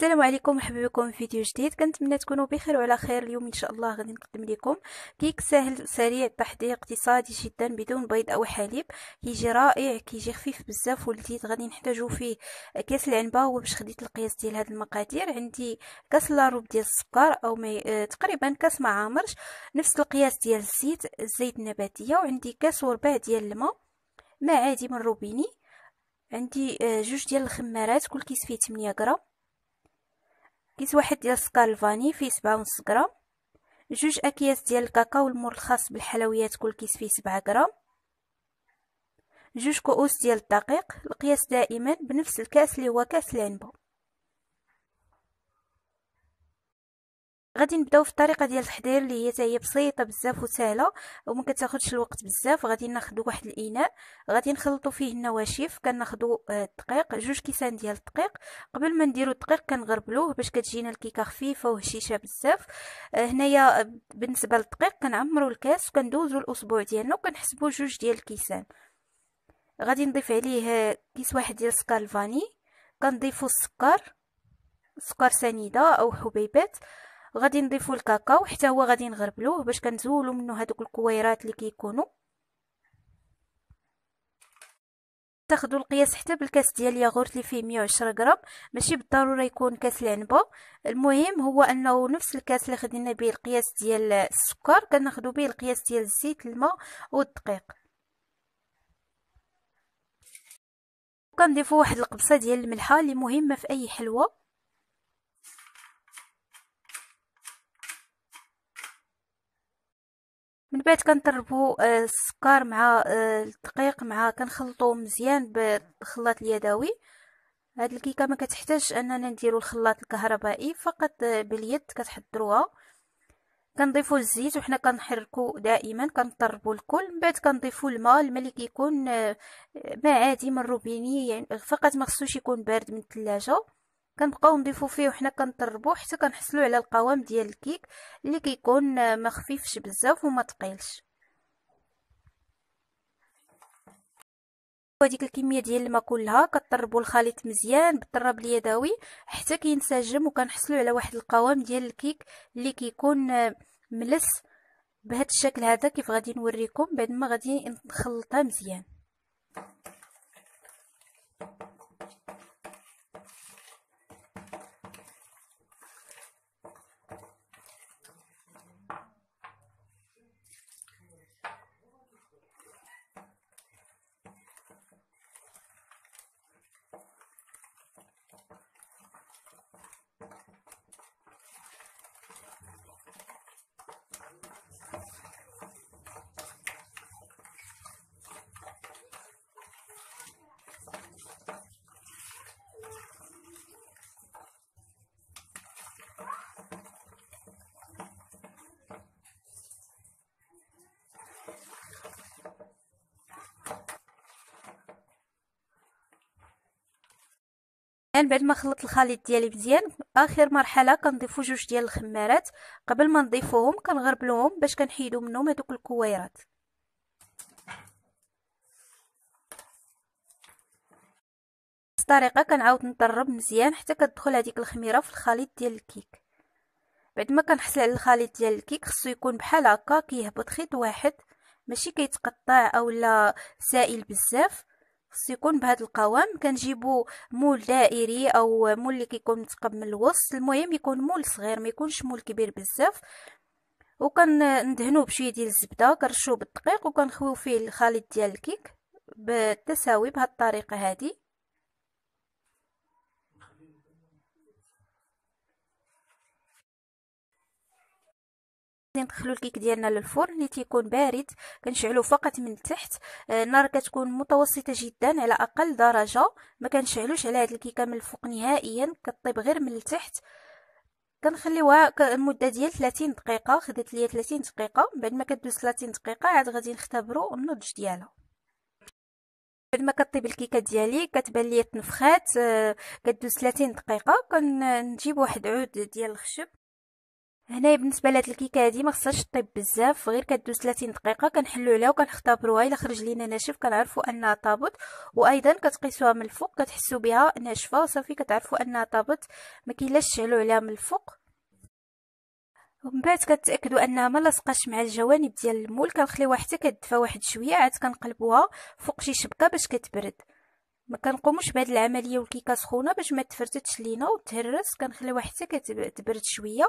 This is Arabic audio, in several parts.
السلام عليكم مرحبا بكم في فيديو جديد. كنتمنى تكونوا بخير وعلى خير. اليوم إن شاء الله غادي نقدم لكم كيك سهل سريع التحضير اقتصادي جدا بدون بيض أو حليب. كيجي رائع كيجي خفيف بزاف ولذيذ. غادي نحتاجو فيه كاس العنبة هو باش خديت القياس ديال هاد المقادير. عندي كاس لاروب ديال السكر أو مي... آه تقريبا كاس ما عامرش. نفس القياس ديال الزيت الزيت النباتيه وعندي كاس وربع ديال الماء ماء عادي من روبيني. عندي آه جوج ديال الخمارات. كل كيس فيه 8 غرام. كيس واحد ديال السكر الفاني فيه سبعة ونص غرام. جوج أكياس ديال الكاكاو المر الخاص بالحلويات كل كيس فيه سبعة غرام. جوج كؤوس ديال الدقيق القياس دائما بنفس الكأس اللي هو كأس العنبة. غادي نبداو في الطريقة ديال التحضير اللي هي هي بسيطة بزاف وسهلة وما كتاخذش الوقت بزاف غادي ناخذ واحد الإناء غادي نخلطوا فيه النواشف كناخذوا آه، الدقيق جوج كيسان ديال الدقيق قبل ما نديروا الدقيق كنغربلوه باش كتجينا الكيكة خفيفة وهشيشة بزاف. آه، هنايا آه، بالنسبة للدقيق كنعمروا الكاس وكندوزوا الأسبوع ديالنا وكنحسبوا جوج ديال الكيسان. غادي نضيف عليه كيس واحد ديال السكر الفاني كنضيفوا السكر سكر سنيدة أو حبيبات. غادي نضيفو الكاكاو حتى هو غادي نغربلوه باش كنزولو منه هذوك الكويرات اللي كيكونوا تاخذوا القياس حتى بالكاس ديال الياغورت اللي فيه 110 غرام ماشي بالضرورة يكون كاس العنبة. المهم هو أنه نفس الكاس اللي خدينا به القياس ديال السكر كناخذوا به القياس ديال الزيت الماء والدقيق. كنضيفوا واحد القبصة ديال الملحة اللي مهمة في أي حلوة. من بعد كنطربوا آه، السكر مع آه، الدقيق مع كنخلطوه مزيان بالخلاط اليدوي. هاد الكيكة ما كتحتاجش أننا نديرو الخلاط الكهربائي فقط آه، باليد كتحضروها. كنضيفوا الزيت وحنا كنحركو دائما كنطربوا الكل. من بعد كنضيفوا الماء الماء اللي كيكون ماء عادي من روبيني يعني فقط ما خصوش يكون بارد من الثلاجه كنبقاو نضيفو فيه وحنا كنطربو حتى كنحصلو على القوام ديال الكيك اللي كيكون ما خفيفش بزاف وما ثقيلش هذيك الكمية ديال الماء كلها كطربوا الخليط مزيان بالطراب اليدوي حتى كينسجم وكنحصلوا على واحد القوام ديال الكيك اللي كيكون ملس بهذا الشكل هذا كيف غادي نوريكم بعد ما غادي نخلطها مزيان. الان بعد ما خلطت الخليط ديالي مزيان آخر مرحلة كنضيفو جوج ديال الخمارات. قبل ما نضيفوهم كنغربلوهم باش كنحيدو منهم هذوك الكويرات. الطريقة كنعاود نطرب مزيان حتى كتدخل هذيك الخميرة في الخليط ديال الكيك. بعد ما كنحصل على الخليط ديال الكيك خصو يكون بحال هكا كيهبط خيط واحد. ماشي كيتقطع اولا سائل بزاف. خص يكون بهذا القوام كنجيبو مول دائري أو مول اللي كيكون مثقب من الوسط. المهم يكون مول صغير ما يكونش مول كبير بزاف. وكندهنوه بشوية ديال الزبدة كنرشوه بالدقيق وكنخويو فيه الخليط ديال الكيك بالتساوي بهذه الطريقة هذه ندخلو الكيك ديالنا للفرن اللي تيكون بارد كنشعلو فقط من التحت آه، النار كتكون متوسطة جدا على أقل درجة. ما كنشعلوش على هاد الكيكة من الفوق نهائيا كطيب غير من التحت كنخليوها مده ديال 30 دقيقة. خدات ليا 30 دقيقة. بعد ما كدوز 30 دقيقة عاد غادي نختبروا النضج ديالها. بعد ما كطيب الكيكة ديالي كتبان ليا تنفخات آه، كدوز 30 دقيقة. كنجيب واحد عود ديال الخشب. هنايا بالنسبة لهاد الكيكة هادي ما خصهاش طيب بزاف غير كدوز 30 دقيقة كنحلو عليها وكنختبروها إلا خرج لينا ناشف كنعرفوا أنها طابت وأيضا كتقيسوها من الفوق كتحسوا بها ناشفة. صافي كتعرفوا أنها طابت ما كاينلاش تشعلوا عليها من الفوق. ومن بعد كتاكدوا أنها ما لاصقاش مع الجوانب ديال المول. كنخليوها حتى كتدفى واحد شوية عاد كنقلبوها فوق شي شبكة باش كتبرد. ما كنقوموش بهاد العملية والكيكه سخونه باش ما تفرتتش لينا وتهرس. كنخليوها حتى كتبرد شوية.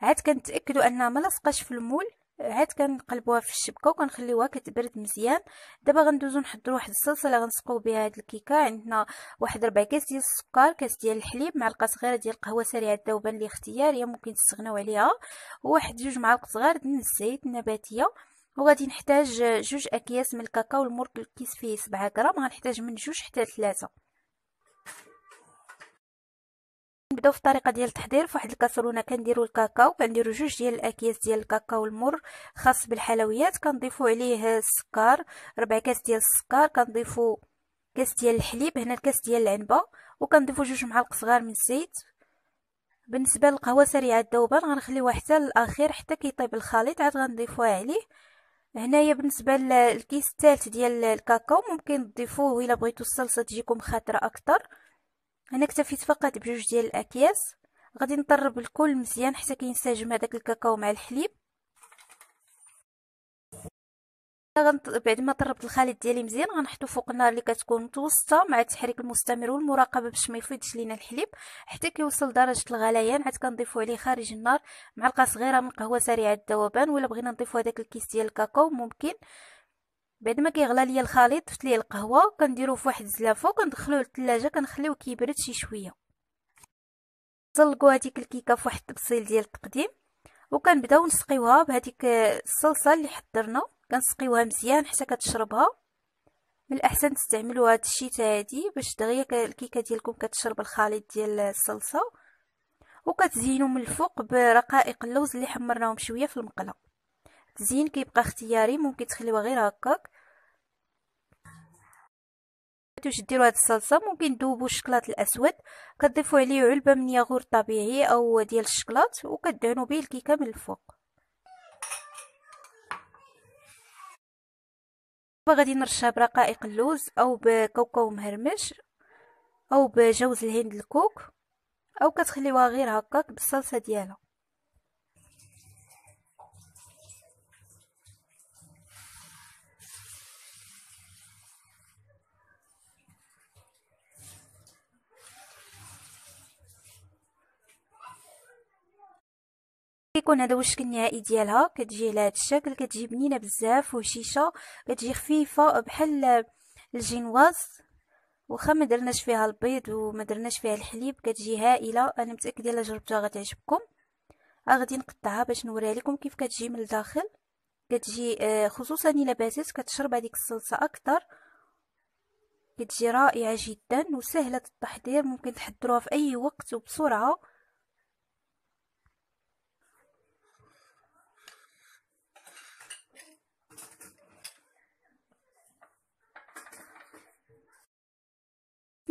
عاد كنتاكدوا انها ما لاصقاش في المول. عاد كنقلبوها في الشبكة وكنخليوها كتبرد مزيان. دابا غندوزو نحضروا واحد الصلصة اللي غنسقيو بها هاد الكيكة. عندنا واحد ربع كاس ديال السكر كاس ديال الحليب معلقه صغيرة ديال القهوة سريعة الذوبان اللي اختيارية ممكن تستغناو عليها. وواحد جوج معالق صغار ديال الزيت النباتية. وغادي نحتاج جوج أكياس من الكاكاو المر الكيس فيه 7 غرام غنحتاج من جوج حتى ثلاثة. نبداو في الطريقة ديال التحضير. فواحد الكاسرونة كنديروا الكاكاو كنديروا جوج ديال الأكياس ديال الكاكاو المر خاص بالحلويات. كنضيفوا عليه السكر ربع كاس ديال السكر كنضيفوا كاس ديال الحليب هنا الكاس ديال العنبة وكنضيفوا جوج معالق صغار من الزيت. بالنسبة للقهوة سريعة الذوبان غنخليوها حتى الأخير حتى كيطيب الخليط عاد غنضيفوها عليه. هنايا بالنسبة للكيس الثالث ديال الكاكاو ممكن تضيفوه إلا بغيتو الصلصة تجيكم خاطره أكثر أنا اكتفيت فقط بجوج ديال الأكياس. غادي نضرب الكل مزيان حتى كينسجم هذاك الكاكاو مع الحليب. بعد ما ضربت الخليط ديالي مزيان غنحطو فوق النار اللي كتكون متوسطة مع التحريك المستمر والمراقبة باش ما يفيضش لينا الحليب حتى كيوصل درجة الغليان عاد كنضيفو عليه خارج النار معلقة صغيرة من قهوة سريعة الذوبان ولا بغينا نضيفو هذاك الكيس ديال الكاكاو ممكن. بعد ما كيغلى ليا الخليط ضفت ليه القهوة كنديروه في واحد الزلافة وكندخلوه للثلاجه كنخليوه كيبرد شي شوية. نزلقوا هذيك الكيكة في واحد الطبسيل ديال التقديم وكنبداو نسقيوها بهذيك الصلصة اللي حضرنا. كنسقيوها مزيان حتى كتشربها. من الأحسن تستعملوا هاد الشيتا هادي باش دغيا الكيكة ديالكم كتشرب الخليط ديال الصلصة. وكتزينوا من الفوق برقائق اللوز اللي حمرناهم شوية في المقلة. التزيين كيبقى اختياري ممكن تخليوها غير هكاك. واش ديروا هاد الصلصة ممكن تذوبوا الشكلاط الأسود. كتضيفوا عليه علبة من ياغورت طبيعي أو ديال الشكلاط وكدهنوا به الكيكة من الفوق. غادي نرشها برقائق اللوز أو بكاوكاو مهرمش أو بجوز الهند الكوك أو كتخليوها غير هكاك بالصلصة ديالها. كيكون هذا هو الشكل النهائي ديالها؟ كتجي على هذا الشكل كتجي بنينة بزاف وهشيشه كتجي خفيفة بحال الجينواز. واخا ما درناش فيها البيض وما درناش فيها الحليب كتجي هائلة. أنا متأكدة إلا جربتها غتعجبكم. غادي نقطعها باش نوريها لكم كيف كتجي من الداخل. كتجي آه، خصوصا إلا باتت كتشرب هذيك الصلصة أكثر كتجي رائعة جدا وسهلة التحضير ممكن تحضروها في أي وقت وبسرعة.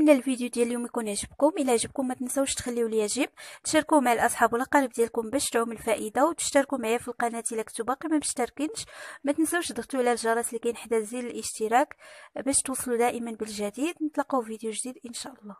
نتمنى الفيديو ديال اليوم يكون عجبكم إلا عجبكم ما تنساوش تخليو لي جيم تشاركوه مع الأصحاب والأقارب ديالكم باش تعوم الفائدة. وتشتركوا معايا في القناة إلا كنتو باقي ما مشتركينش. ما تنساوش تضغطوا على الجرس اللي كاين حدا زر الاشتراك باش توصلوا دائما بالجديد. نتلاقاو في فيديو جديد إن شاء الله.